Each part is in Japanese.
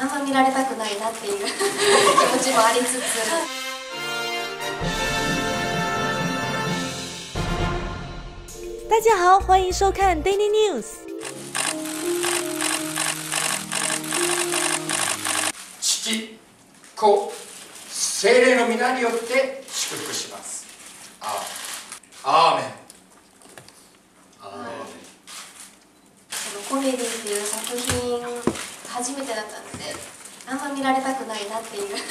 あんま見られたくないなっていう 気持ちもありつつ。大家好，欢迎收看 Daily News。父、子、聖霊の皆によって祝福します。アーメン。アーメン。アーメン。そのコメディっていう作品初めてだったのであんま見られたくないなっていう気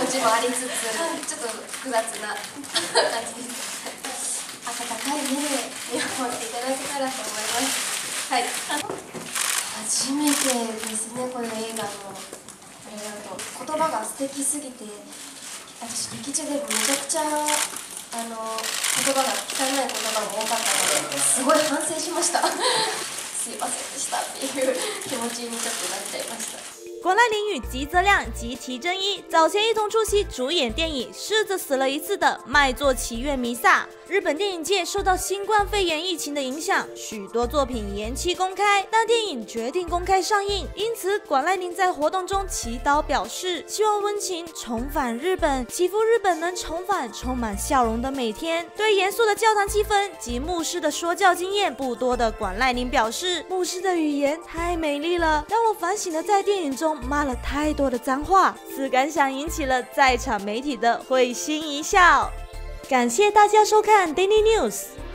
持ちもありつつちょっと複雑な感じです温かい目で見守っていただけたらと思います。はい。初めてですねこの映画のあれだと言葉が素敵すぎて私劇中でもめちゃくちゃあの言葉が汚い言葉も多かったのですごい反省しましたすいませんでしたっていう気持ちにちょっとなっちゃいました。广濑绫与吉泽亮及其真一早前一同出席主演电影《狮子死了一次》的卖座祈愿弥撒。日本电影界受到新冠肺炎疫情的影响，许多作品延期公开，但电影决定公开上映。因此，广濑绫在活动中祈祷表示，希望温情重返日本，祈福日本能重返充满笑容的每天。对严肃的教堂气氛及牧师的说教经验不多的广濑绫表示，牧师的语言太美丽了，让我反省了在电影中骂了太多的脏话。此感想引起了在场媒体的会心一笑。感谢大家收看 Daily News。